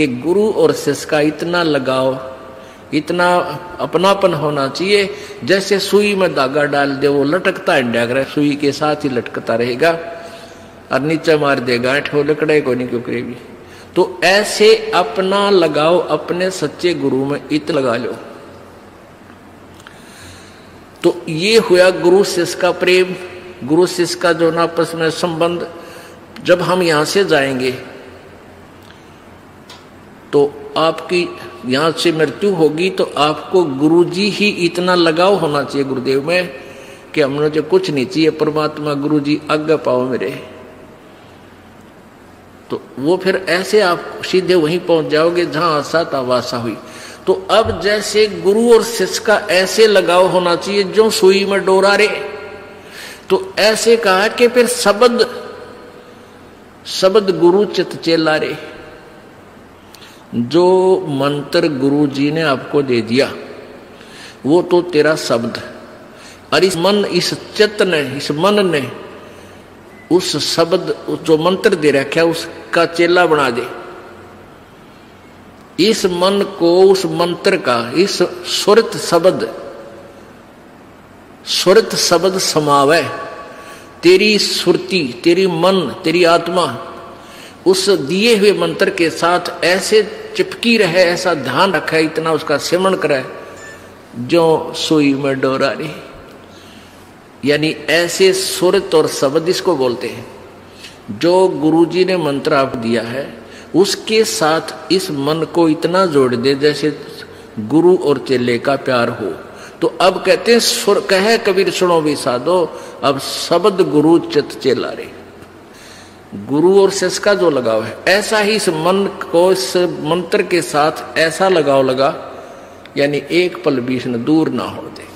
कि गुरु और शिष्य का इतना लगाव, इतना अपनापन होना चाहिए, जैसे सुई में धागा डाल दे, वो लटकता इंडिया कर सुई के साथ ही लटकता रहेगा और नीचे मार दे देगा ठो लकड़े को नहीं क्यों करेगी। तो ऐसे अपना लगाओ अपने सच्चे गुरु में इत लगा लो। तो ये हुआ गुरु शिष्य का प्रेम। गुरु शिष्य का जो ना आपस में संबंध, जब हम यहाँ से जाएँगे तो आपकी यहाँ से मृत्यु होगी तो आपको गुरुजी ही इतना लगाव होना चाहिए गुरुदेव में कि हमने जो कुछ नहीं चाहिए। परमात्मा गुरुजी आज्ञा पाओ मेरे तो वो फिर ऐसे आप सीधे वहीं पहुँच जाओगे जहाँ आशा था वासा हुई। तो अब जैसे गुरु और शिष्य का ऐसे लगाव होना चाहिए, जो सुई में डोरा रे। तो ऐसे कहा कि फिर शब्द शब्द गुरु चित चेला रे। जो मंत्र गुरु जी ने आपको दे दिया, वो तो तेरा शब्द और इस मन, इस चित्त ने इस मन ने उस शब्द, जो मंत्र दे रखा है, उसका चेला बना दे। इस मन को, उस मंत्र का, इस सुरत शब्द सुरत शब्द समावे। तेरी सुरती, तेरी मन, तेरी आत्मा, उस दिए हुए मंत्र के साथ ऐसे चिपकी रहे, ऐसा ध्यान रखे, इतना उसका सेवन करे जो सुई में डोरा रही, यानी ऐसे सुरत और शब्द इसको बोलते हैं। जो गुरुजी ने मंत्र आप दिया है, उसके साथ इस मन को इतना जोड़ दे, जैसे गुरु और चेले का प्यार हो। तो अब कहते हैं, सुर, कहे कबीर, सुनो भी साधो, अब शब्द गुरु चित चेला रे गुरु और शिष्य का जो लगाव है, ऐसा ही इस मन को, इस मंत्र के साथ ऐसा लगाव लगा, यानी एक पल बीच दूर ना हो दे।